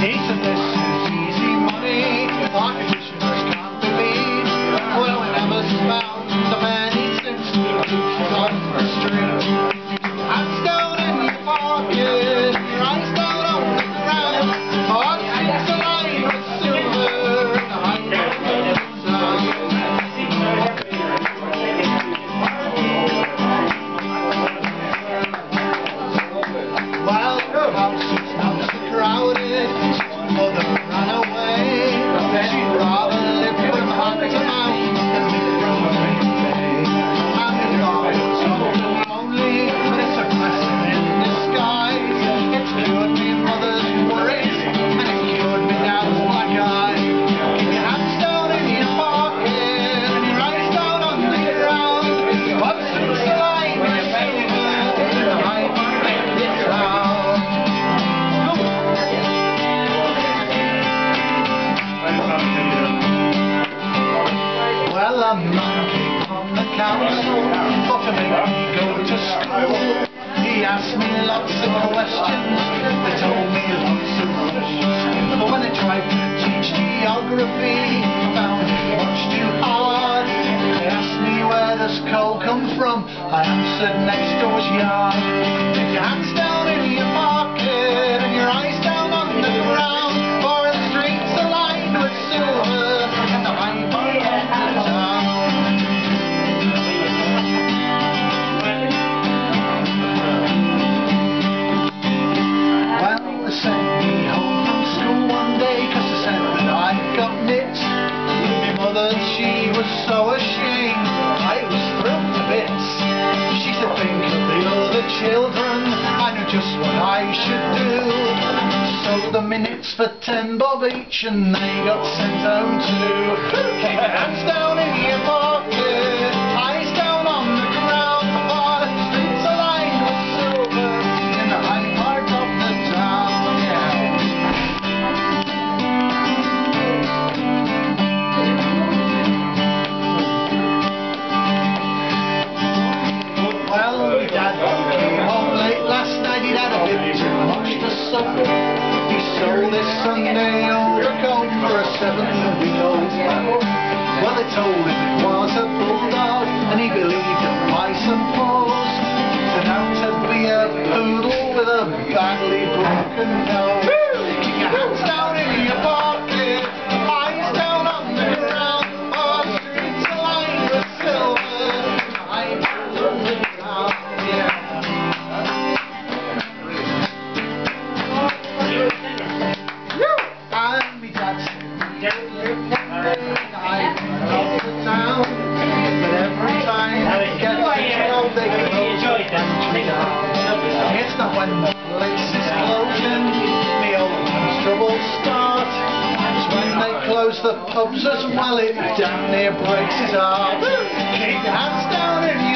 Jason man on the counter, for to make me go to school. He asked me lots of questions, they told me lots of rules. But when they tried to teach geography, I found it much too hard. They asked me where this coal comes from, I answered next door's yard. If you children I knew just what I should do. So the minutes for ten bob each And they got sent home too. Keep your hands down He sold his Sunday overcoat for a seven-week-old Well, they told him cold, they the country down. It's not when the place is closing, the old man's troubles start. It's when they close the pubs as well, it damn near breaks his heart. Keep your hands down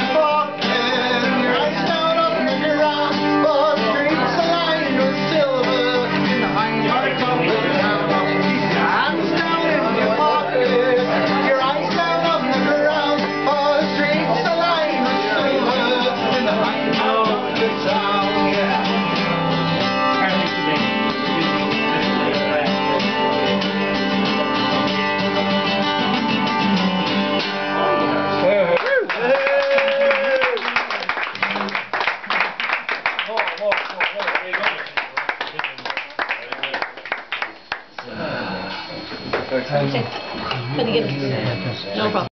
Couldn't No problem.